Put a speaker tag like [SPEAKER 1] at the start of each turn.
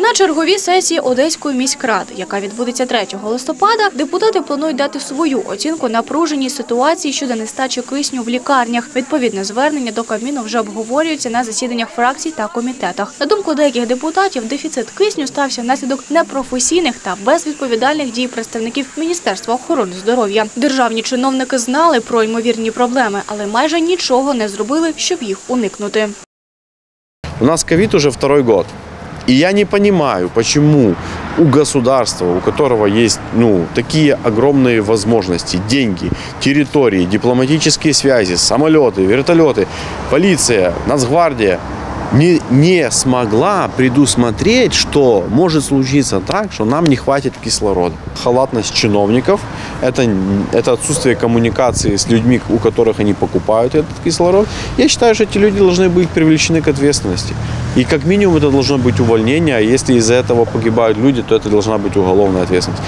[SPEAKER 1] На черговій сесії Одеської міськради, яка відбудеться 3 листопада, депутати планують дати свою оцінку напруженій ситуації щодо нестачі кисню в лікарнях. Відповідне звернення до Кабміну вже обговорюється на засіданнях фракцій та комітетах. На думку деяких депутатів, дефіцит кисню стався внаслідок непрофесійних та безвідповідальних дій представників Міністерства охорони здоров'я. Державні чиновники знали про ймовірні проблеми, але майже нічого не зробили, щоб їх уникнути.
[SPEAKER 2] У нас ковид уже второй год. И я не понимаю, почему у государства, у которого есть ну, такие огромные возможности, деньги, территории, дипломатические связи, самолеты, вертолеты, полиция, Нацгвардия, не, не смогла предусмотреть, что может случиться так, что нам не хватит кислорода. Халатность чиновников это, это отсутствие коммуникации с людьми, у которых они покупают этот кислород. Я считаю, что эти люди должны быть привлечены к ответственности. И как минимум это должно быть увольнение, а если из-за этого погибают люди, то это должна быть уголовная ответственность.